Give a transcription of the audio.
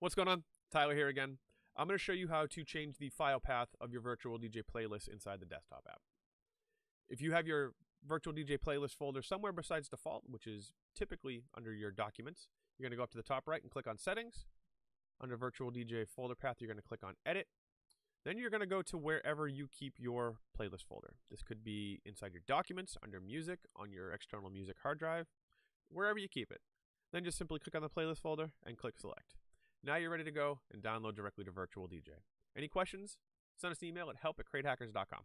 What's going on? Tyler here again. I'm going to show you how to change the file path of your virtual DJ playlist inside the desktop app. If you have your virtual DJ playlist folder somewhere besides default, which is typically under your documents, you're going to go up to the top right and click on settings. Under virtual DJ folder path, you're going to click on edit. Then you're going to go to wherever you keep your playlist folder. This could be inside your documents, under music, on your external music hard drive, wherever you keep it. Then just simply click on the playlist folder and click select. Now you're ready to go and download directly to Virtual DJ. Any questions? Send us an email at help at cratehackers.com.